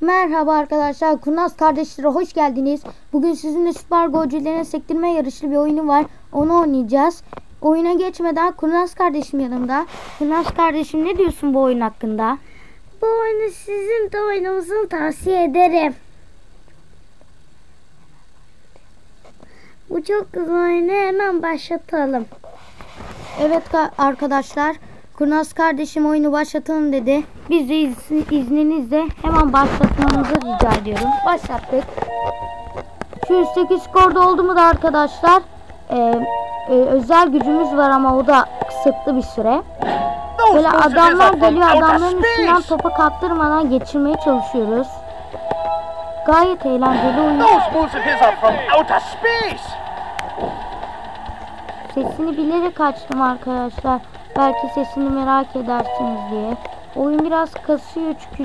Merhaba arkadaşlar, Kurnaz kardeşlere hoş geldiniz. Bugün sizinle Süper Golcülerin sektirme yarışlı bir oyunu var. Onu oynayacağız. Oyuna geçmeden Kurnaz kardeşim yanımda. Kurnaz kardeşim ne diyorsun bu oyun hakkında? Bu oyunu sizin de oynamanızı tavsiye ederim. Bu çok güzel oyunu hemen başlatalım. Evet ka- arkadaşlar, Kurnaz kardeşim oyunu başlatalım dedi. Biz de iz- izninizle hemen başlatmanızı rica ediyorum. Başlattık. Şu üstteki skorda oldu mu da arkadaşlar? e, e, özel gücümüz var ama o da kısıtlı bir süre. Böyle adamlar geliyor adamların üstünden topa kaptırmadan geçirmeye çalışıyoruz. Gayet eğlenceli oyun. Sesini bilerek açtım arkadaşlar. Belki sesini merak edersiniz diye. Oyun biraz kasıyor çünkü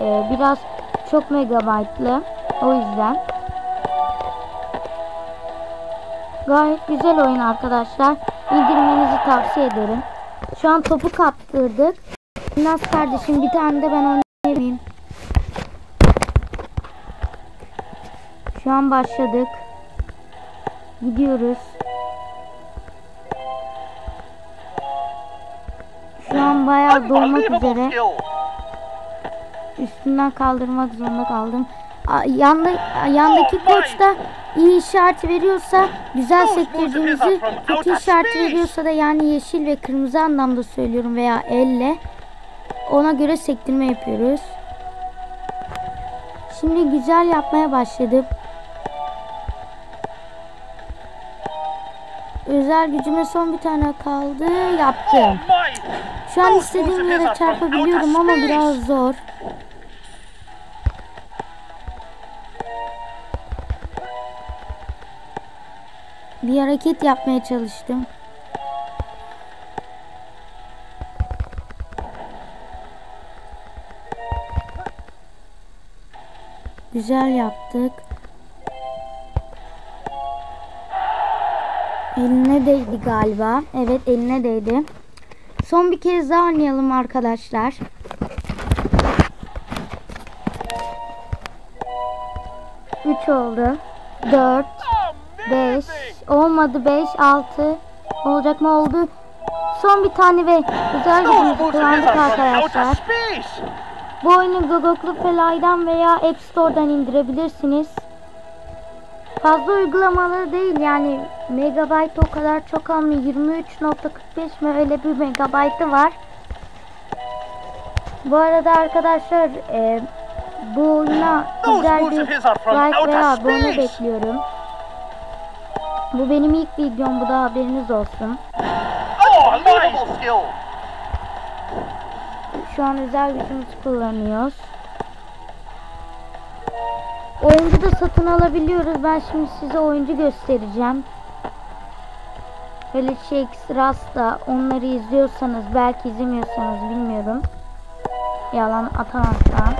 e, biraz çok megabaytlı. O yüzden. Gayet güzel oyun arkadaşlar. İndirmenizi tavsiye ederim. Şu an topu kaptırdık. Nas kardeşim bir tane de ben oynayayım. Şu an başladık. Gidiyoruz. Şu an bayağı dolmak üzere. Üstünden kaldırmak zorunda kaldım. Yanda, yandaki koç da iyi işaret veriyorsa güzel sektirdiğimizi kötü işaret veriyorsa da yani yeşil ve kırmızı anlamda söylüyorum veya elle ona göre sektirme yapıyoruz. Şimdi güzel yapmaya başladım. Özel gücüme son bir tane kaldı. Oh Yaptım. Şu an istediğim yere çarpabiliyorum ama biraz zor. Bir hareket yapmaya çalıştım. Güzel yaptık. Eline değdi galiba. Evet eline değdi. Son bir kez daha oynayalım arkadaşlar. Üç oldu. Dört. 5 olmadı. 5 6 olacak mı? Oldu. Son bir tane ve güzel his kullandık arkadaşlar. Bu oyunu Google Play'den veya App Store'dan indirebilirsiniz fazla uygulamaları değil yani megabayt o kadar çok almıyor 23.45 mi öyle bir megabaytı var bu arada arkadaşlar e, bu oyuna güzel bir like veya abone bekliyorum. Bu benim ilk videom bu da haberiniz olsun. Skill! Şu an özel gücümüzü kullanıyoruz. Oyuncu da satın alabiliyoruz. Ben şimdi size oyuncu göstereceğim. Böyle Shakes, Rasta onları izliyorsanız belki izlemiyorsanız bilmiyorum. Yalan atamam şu an.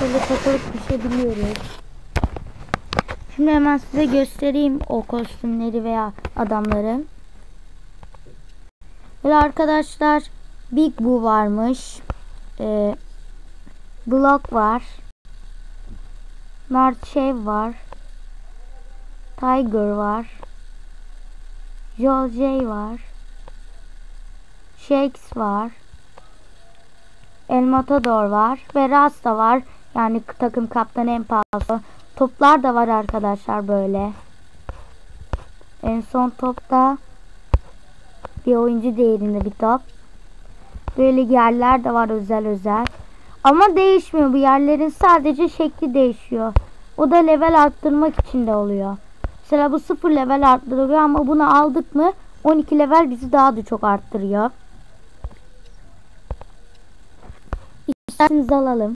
Böyle takılıp düşebiliyoruz. Şimdi hemen size göstereyim o kostümleri veya adamları. Böyle arkadaşlar Big Boo varmış. Ee, Block var. Narchev var. Tiger var. Joel J var. Shakes var. El Matador var. Ve Rasta var. Yani takım kaptanı en pahalı. Toplar da var arkadaşlar böyle. En son topta bir oyuncu değerinde bir top. Böyle yerler de var özel özel. Ama değişmiyor bu yerlerin sadece şekli değişiyor. O da level arttırmak için de oluyor. Mesela bu 0 level arttırıyor ama bunu aldık mı 12 level bizi daha da çok arttırıyor. İsterseniz alalım.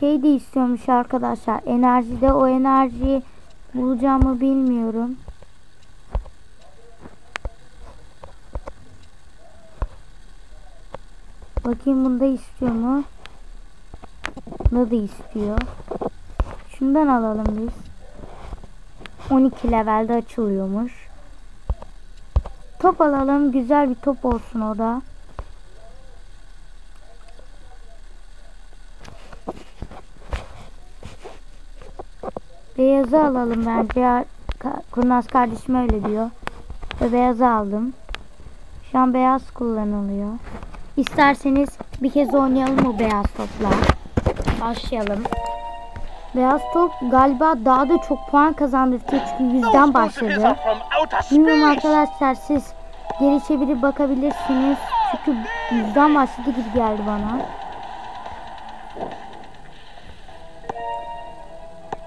Şey de istiyormuş arkadaşlar. Enerjide o enerjiyi bulacağımı bilmiyorum. Bakayım bunda istiyor mu? Bunda da istiyor. Şundan alalım biz. 12 levelde açılıyormuş. top alalım. Güzel bir top olsun o da. Beyazı alalım bence. Kurnaz kardeşim öyle diyor. Ve beyazı aldım. Şu an beyaz kullanılıyor. İsterseniz bir kez oynayalım o beyaz topla. Başlayalım. Beyaz top galiba daha da çok puan kazandırtıyor çünkü yüzden başladı. Bilmiyorum arkadaşlar siz geri çevirip bakabilirsiniz. Çünkü yüzden başladı gibi geldi bana.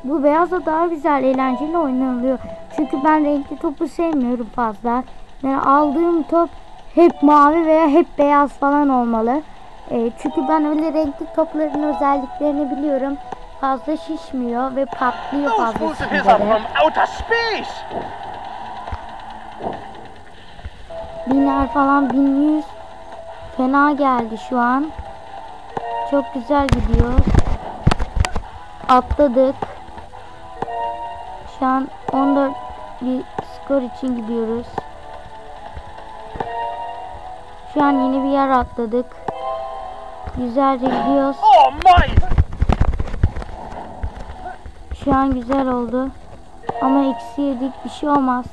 Bu beyaz da daha güzel, eğlenceli oynanılıyor. Çünkü ben renkli topu sevmiyorum fazla. Yani aldığım top hep mavi veya hep beyaz falan olmalı. Ee, çünkü ben öyle renkli topların özelliklerini biliyorum. Fazla şişmiyor ve patlıyor fazla explosive hits are şişince de. from outer space. Biner falan 1100 fena geldi şu an. Çok güzel gidiyor. Atladık. Şu an 14 bir skor için gidiyoruz. Şu an yeni bir yer atladık. Güzelce gidiyoruz. Oh my! Şu an güzel oldu. Ama eksi yedik bir şey olmaz.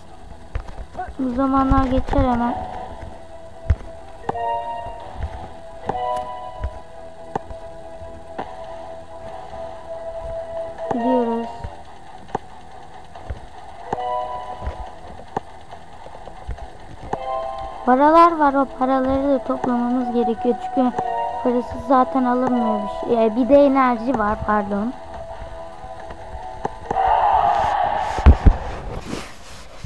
Bu zamanlar geçer hemen. Gidiyoruz. Paralar var o paraları da toplamamız gerekiyor çünkü parası zaten alınmıyor bir şey. Ee, Bir de enerji var pardon.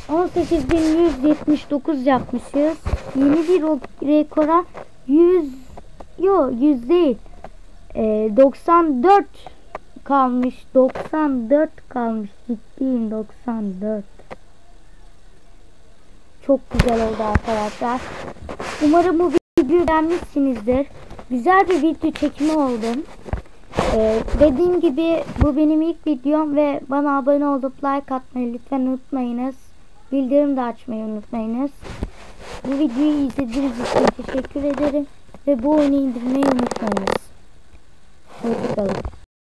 18.179 yapmışız. Yeni bir rekora 100 yo 100 değil. Ee, 94 kalmış. 94 kalmış. Ciddiyim 94. Çok güzel oldu arkadaşlar. Umarım bu videoyu beğenmişsinizdir. Güzel bir video çekimi oldu. Ee, dediğim gibi bu benim ilk videom ve bana abone olup like atmayı lütfen unutmayınız. Bildirim de açmayı unutmayınız. Bu videoyu izlediğiniz için teşekkür ederim ve bu oyunu indirmeyi unutmayınız. Hoşçakalın.